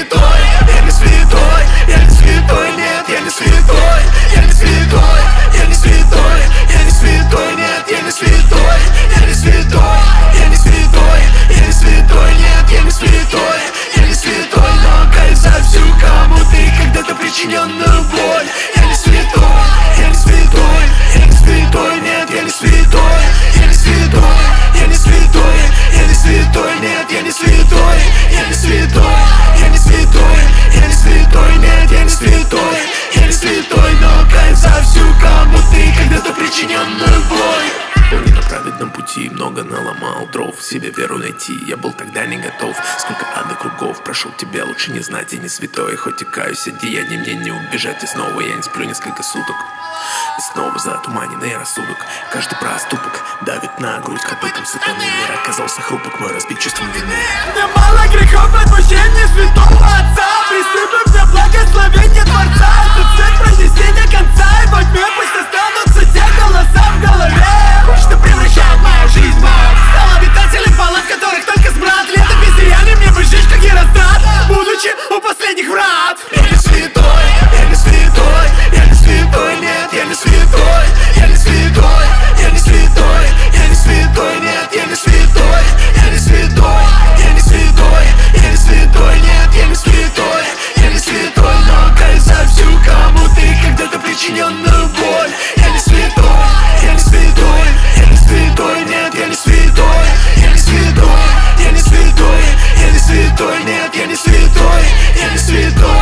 святой, я не святой, нет, я не святой Я не святой, я не святой, я не святой, нет, я не святой Я не святой, я не святой, я не святой, нет, я не святой Я не святой, но кайф за всю кому ты когда-то причиненную боль Праведном пути много наломал дров себе веру найти, я был тогда не готов. Сколько ада кругов прошел тебя, лучше не знать, я не святой. Хоть и каюсь от деяний, мне не убежать. И снова я не сплю несколько суток. И снова затуманенный рассудок. Каждый проступок давит на грудь. Копытом сатаны Мир оказался хрупок, мой разбит чувством вины. Мне мало грехов Я не святой, я не святой, я не святой, нет, я не святой Я не святой, я не святой, я не святой, нет, я не святой Я не святой,